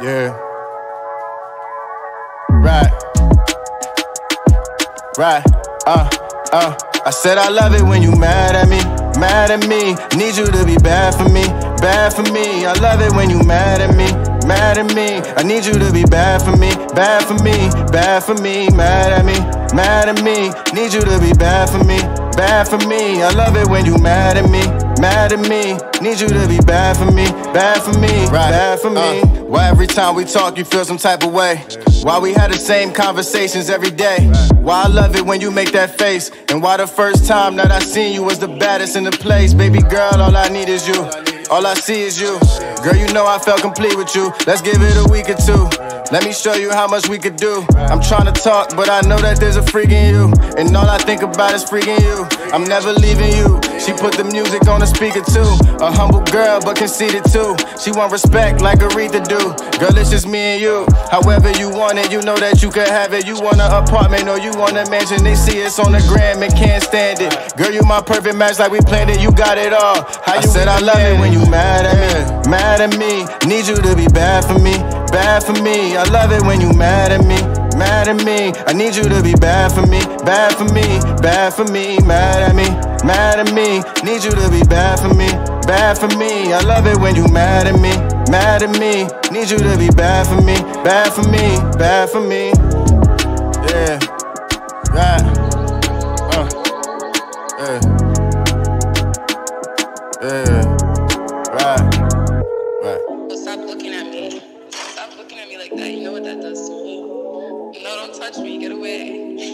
Yeah. Right. Right. Uh, uh. I said I love it when you mad at me, mad at me. Need you to be bad for me, bad for me. I love it when you mad at me, mad at me. I need you to be bad for me, bad for me, bad for me. Mad at me, mad at me. Need you to be bad for me, bad for me. I love it when you mad at me, mad at me. Need you to be bad for me, bad for me, right. bad for me. Uh, why every time we talk you feel some type of way? Why we had the same conversations every day? Why I love it when you make that face? And why the first time that I seen you was the baddest in the place? Baby girl, all I need is you. All I see is you. Girl, you know I felt complete with you. Let's give it a week or two. Let me show you how much we could do. I'm trying to talk, but I know that there's a freak in you. And all I think about is freaking you. I'm never leaving you. She put the music on the speaker too. A humble girl, but conceited too. She want respect like Aretha do. Girl, it's just me and you. However you want it, you know that you can have it. You want an apartment or you want a mansion. They see us on the gram and can't stand it. Girl, you my perfect match like we planned it. You got it all. How you I said I love it when you mad at me, mad at me. Need you to be bad for me, bad for me. I love it when you mad at me, mad at me. I need you to be bad for me, bad for me, bad for me. Mad at me, mad at me. Need you to be bad for me, bad for me. I love it when you mad at me, mad at me. Need you to be bad for me, bad for me, bad for me. Yeah, me. Get away.